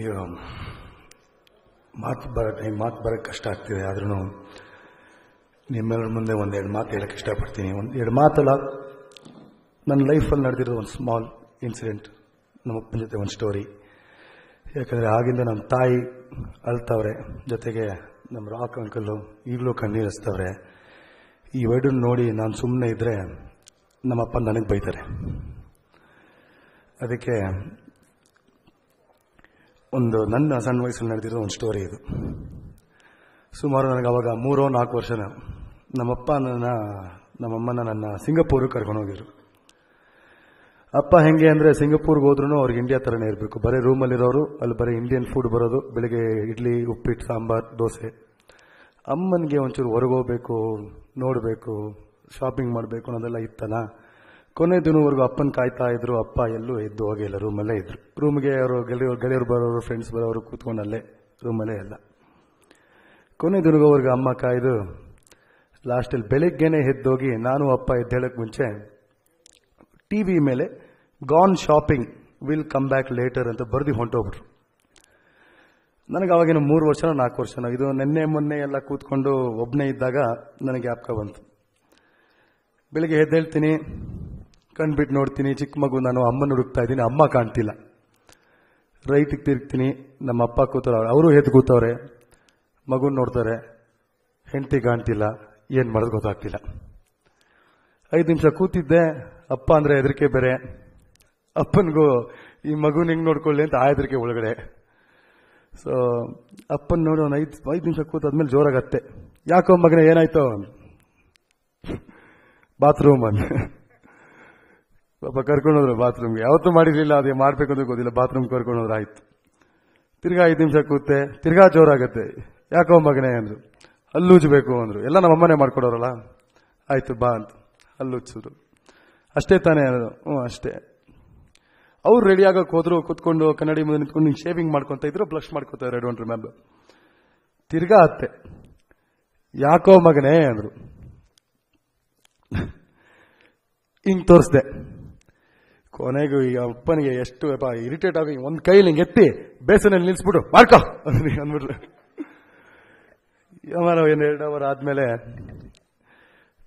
ಈಗ ಮಾತು ಬರ ಟೈಮ್ ಮಾತು ಬರೋಕ್ಕೆ ಕಷ್ಟ ಆಗ್ತಿದೆ ಆದ್ರೂ ನಿಮ್ಮೆಲ್ಲರ ಮುಂದೆ ಒಂದೆರಡು ಮಾತು ಹೇಳಕ್ಕೆ ಇಷ್ಟಪಡ್ತೀನಿ. ಒಂದು ಎರಡು ಮಾತಲ್ಲ, ನನ್ನ ಲೈಫಲ್ಲಿ ನಡೆದಿರೋ ಒಂದು ಸ್ಮಾಲ್ ಇನ್ಸಿಡೆಂಟ್ ನಮ್ಮ ಅಪ್ಪನ ಜೊತೆ ಒಂದು ಸ್ಟೋರಿ ಯಾಕಂದರೆ ಆಗಿಂದ ನಮ್ಮ ತಾಯಿ ಅಳ್ತವ್ರೆ, ಜೊತೆಗೆ ನಮ್ಮ ರಾಕ್ ಅಂಕಲ್ಲು ಈಗಲೂ ಕಣ್ಣೀರಿಸ್ತವ್ರೆ ಈ ವೈಡನ್ನು ನೋಡಿ ನಾನು ಸುಮ್ಮನೆ ಇದ್ದರೆ ನಮ್ಮಪ್ಪ ನನಗೆ ಬೈತಾರೆ. ಅದಕ್ಕೆ ಒಂದು ನನ್ನ ಸಣ್ಣ ವಯಸ್ಸಲ್ಲಿ ನಡೆದಿರೋ ಒಂದು ಸ್ಟೋರಿ ಇದು. ಸುಮಾರು ನನಗೆ ಅವಾಗ ಮೂರೋ ನಾಲ್ಕು ವರ್ಷನ ನಮ್ಮಪ್ಪ ನನ್ನ, ನಮ್ಮಮ್ಮನ ನನ್ನ ಸಿಂಗಪೂರಿಗೆ ಕರ್ಕೊಂಡು ಹೋಗಿದ್ರು. ಅಪ್ಪ ಹೆಂಗೆ ಅಂದರೆ ಸಿಂಗಪೂರ್ಗೆ ಹೋದ್ರೂ ಅವ್ರಿಗೆ ಇಂಡಿಯಾ ಥರನೇ ಇರಬೇಕು. ಬರೀ ರೂಮಲ್ಲಿರೋರು ಅಲ್ಲಿ ಬರೀ ಇಂಡಿಯನ್ ಫುಡ್ ಬರೋದು, ಬೆಳಿಗ್ಗೆ ಇಡ್ಲಿ, ಉಪ್ಪಿಟ್ಟು, ಸಾಂಬಾರ್, ದೋಸೆ. ಅಮ್ಮನಿಗೆ ಒಂಚೂರು ಹೋಗಬೇಕು ನೋಡಬೇಕು ಶಾಪಿಂಗ್ ಮಾಡಬೇಕು ಅನ್ನೋದೆಲ್ಲ ಇತ್ತಲ್ಲ? ಕೊನೆ ದಿನವರೆಗೂ ಅಪ್ಪನ ಕಾಯ್ತಾ ಇದ್ರು, ಅಪ್ಪ ಎಲ್ಲೂ ಎದ್ದು ಹೋಗಿಲ್ಲ ರೂಮಲ್ಲೇ ಇದ್ರು. ರೂಮ್ಗೆ ಅವರು ಗೆಳೆಯರು ಗೆಳೆಯರು ಬರೋರು ಫ್ರೆಂಡ್ಸ್ ಬರೋರು ಕೂತ್ಕೊಂಡು ಅಲ್ಲೇ ರೂಮಲ್ಲೇ ಎಲ್ಲ. ಕೊನೆ ದಿನಗೋವರೆಗೂ ಅಮ್ಮ ಕಾಯ್ದು ಲಾಸ್ಟಲ್ಲಿ ಬೆಳಿಗ್ಗೆನೆ ಎದ್ದೋಗಿ ನಾನು, ಅಪ್ಪ ಎದ್ದೇಳಕ್ಕೆ ಮುಂಚೆ ಟಿ ವಿ ಮೇಲೆ gone shopping will come back later ಅಂತ ಬರೆದು ಹೊಂಟೋಗ್ಬಿಟ್ರು. ನನಗೆ ಅವಾಗಿನ ಮೂರು ವರ್ಷನೋ ನಾಲ್ಕು ವರ್ಷನೋ ಇದು ನಿನ್ನೆ, ಮೊನ್ನೆ ಎಲ್ಲ ಕೂತ್ಕೊಂಡು ಒಬ್ಬನೇ ಇದ್ದಾಗ ನನಗೆ ಜ್ಞಾಪಕ ಬಂತು. ಬೆಳಿಗ್ಗೆ ಎದ್ದೇಳ್ತೀನಿ ಕಣ್ಬಿಟ್ಟು ನೋಡ್ತೀನಿ, ಚಿಕ್ಕ ಮಗು ನಾನು ಅಮ್ಮನ ಹುಡುಕ್ತಾ ಇದ್ದೀನಿ, ಅಮ್ಮ ಕಾಣ್ತಿಲ್ಲ. ರೈಟಿಗೆ ತಿರುಗ್ತೀನಿ, ನಮ್ಮ ಅಪ್ಪ ಕೂತವ್ರೆ, ಅವರು ಎದ್ದು ಕೂತವ್ರೆ ಮಗುನ ನೋಡ್ತಾರೆ, ಹೆಂಡತಿ ಕಾಣ್ತಿಲ್ಲ, ಏನು ಮಾಡೋದು ಗೊತ್ತಾಗ್ತಿಲ್ಲ. ಐದು ನಿಮಿಷ ಕೂತಿದ್ದೆ, ಅಪ್ಪ ಅಂದರೆ ಹೆದರಿಕೆ ಬೇರೆ. ಅಪ್ಪನಿಗೂ, ಈ ಮಗುನ ಹೆಂಗ್ ನೋಡ್ಕೊಳ್ಳಿ ಅಂತ ಆ ಹೆದರಿಕೆ ಒಳಗಡೆ. ಸೊ ಅಪ್ಪನ ನೋಡಿ ಒಂದು ಐದು ಐದು ನಿಮಿಷ ಕೂತಾದ್ಮೇಲೆ ಜೋರಾಗತ್ತೆ. ಯಾಕೋ ಮಗನ, ಏನಾಯ್ತು? ಬಾತ್ರೂಮ್ ಅಂತ ಪಾಪ ಕರ್ಕೊಂಡು ಹೋದ್ರು ಬಾತ್ರೂಮ್ಗೆ. ಯಾವತ್ತೂ ಮಾಡಿರಲಿಲ್ಲ, ಅದೇ ಮಾಡ್ಬೇಕು ಅಂತ ಗೊತ್ತಿಲ್ಲ. ಬಾತ್ರೂಮ್ ಕರ್ಕೊಂಡು ಹೋದ್ರೆ ಆಯ್ತು. ತಿರ್ಗಾ ಐದು ನಿಮಿಷ ಕೂತೆ, ತಿರ್ಗಾ ಜೋರಾಗತ್ತೆ. ಯಾಕೋ ಮಗನೇ ಅಂದ್ರು. ಹಲ್ಲುಜ್ಬೇಕು ಅಂದ್ರು. ಎಲ್ಲ ನಮ್ಮ ಅಮ್ಮನೇ ಮಾಡ್ಕೊಡೋರಲ್ಲ? ಆಯ್ತು, ಬಾ ಅಂತ. ಹಲ್ಲುಚ್ಸಿದ್ರು ಅಷ್ಟೇ ತಾನೇ ಅನ್ನೋದು. ಹ್ಞೂ ಅಷ್ಟೇ. ಅವ್ರು ರೆಡಿ ಆಗೋಕೆ ಹೋದ್ರು, ಕೂತ್ಕೊಂಡು ಕನ್ನಡಿ ಮುಂದೆ ನಿಂತ್ಕೊಂಡು ಶೇವಿಂಗ್ ಮಾಡ್ಕೊತ ಇದ್ರು ಬ್ಲಶ್ ಮಾಡ್ಕೊತಾರೆ ಡೋಂಟ್ ರಿಮೆಂಬರ್ ತಿರ್ಗಾ ಅತ್ತೆ. ಯಾಕೋ ಮಗನೇ ಅಂದ್ರು. ಹಿಂಗೆ ತೋರಿಸ್ದೆ. ಕೊನೆಗೂ ಈ ಅಪ್ಪನಿಗೆ ಎಷ್ಟು ಇರಿಟೇಟ್ ಆಗಿ ಒಂದ್ ಕೈಲಿ ಹಿಂಗೆ ಎತ್ತಿ ಬೇಸನಲ್ಲಿ ನಿಲ್ಸ್ಬಿಟ್ಟು ಮಾಡ್ಕೋ ಅಂದ್ಬಿಟ್ರು. ಯಮಾರ ಏನು ಎರಡು ಅವರ್ ಆದ್ಮೇಲೆ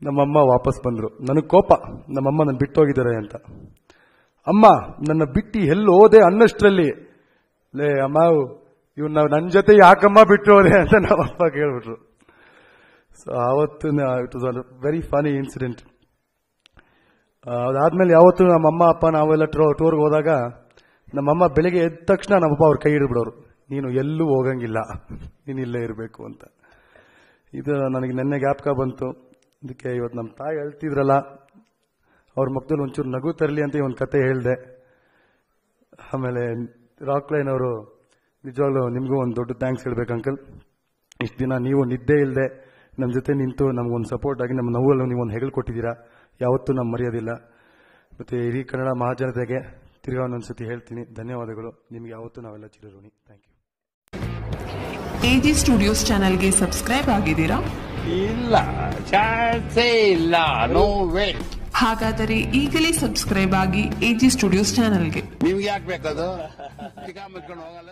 ನಮ್ಮಮ್ಮ ವಾಪಸ್ ಬಂದ್ರು. ನನಗೆ ಕೋಪ, ನಮ್ಮಮ್ಮ ನನ್ನ ಬಿಟ್ಟೋಗಿದ್ದಾರೆ ಅಂತ. ಅಮ್ಮ, ನನ್ನ ಬಿಟ್ಟು ಎಲ್ಲಿ ಹೋದೆ ಅನ್ನಷ್ಟರಲ್ಲಿ, ಲೇ ಅಮ್ಮ ಇವ್ನ ನನ್ನ ಜೊತೆ ಯಾಕಮ್ಮ ಬಿಟ್ಟು ಹೋದೆ ಅಂತ ನಮ್ಮಪ್ಪ ಕೇಳ್ಬಿಟ್ರು. ಸೊ ಆವತ್ತು it was very funny incident ಅದಾದ್ಮೇಲೆ ಯಾವತ್ತು ನಮ್ಮಮ್ಮ ಅಪ್ಪ, ನಾವೆಲ್ಲ ಟೂರ್ಗೆ ಹೋದಾಗ ನಮ್ಮಮ್ಮ ಬೆಳಿಗ್ಗೆ ಎದ್ದ ತಕ್ಷಣ ನಮ್ಮಪ್ಪ ಅವ್ರ ಕೈ ಹಿಡಿದ್ಬಿಡೋರು. ನೀನು ಎಲ್ಲೂ ಹೋಗಂಗಿಲ್ಲ. ನೀನು ಇಲ್ಲೇ ಇರಬೇಕು ಅಂತ. ಇದು ನನಗೆ ನೆನ್ನೆ ಜ್ಞಾಪಕ ಬಂತು. ಅದಕ್ಕೆ ಇವತ್ತು ನಮ್ಮ ತಾಯಿ ಹೇಳ್ತಿದ್ರಲ್ಲ, ಅವ್ರ ಮಕ್ಕಳು ಒಂಚೂರು ನಗು ತರಲಿ ಅಂತ ಒಂದು ಕತೆ ಹೇಳಿದೆ. ಆಮೇಲೆ ರಾಕ್ ಲೈನ್ ಅವರು ನಿಜವಾಗ್ಲೂ ನಿಮಗೂ ಒಂದು ದೊಡ್ಡ ಥ್ಯಾಂಕ್ಸ್ ಹೇಳ್ಬೇಕು ಅಂಕಲ್ ಇಷ್ಟು ದಿನ ನೀವು ನಿದ್ದೆ ಇಲ್ಲದೆ ನಮ್ಮ ಜೊತೆ ನಿಂತು ನಮಗೊಂದು ಸಪೋರ್ಟ್ ಆಗಿ ನಮ್ಮ ನೋವಲ್ಲೂ ನೀವು ಒಂದು ಹೆಗಲು ಕೊಟ್ಟಿದ್ದೀರಾ ಯಾವತ್ತೂ ನಮ್ಮ ಮರೆಯೋದಿಲ್ಲ. ಮತ್ತು ಇಡೀ ಕನ್ನಡ ಮಹಾಜನತೆಗೆ ತಿರ್ಗಾ ಒಂದೊಂದ್ಸತಿ ಹೇಳ್ತೀನಿ. ಧನ್ಯವಾದಗಳು. ನಿಮ್ಗೆ ಯಾವತ್ತೂ ನಾವೆಲ್ಲ ಚಿರಋಣಿ. Thank you A G studios ಚಾನಲ್ಗೆ ಸಬ್ಸ್ಕ್ರೈಬ್ ಆಗಿದ್ದೀರಾ? ಇಲ್ಲ. ಚಾನ್ಸೇ ಇಲ್ಲ. ನೋ ವೇ ಹಾಗಾದರೆ ಈಗಲೇ ಸಬ್ಸ್ಕ್ರೈಬ್ ಆಗಿ ಎಜಿ ಸ್ಟುಡಿಯೋಸ್ ಚಾನಲ್ಗೆ ನಿಮ್ಗೆ ಯಾಕೆ ಬೇಕದು ಹೋಗಲ್ಲ.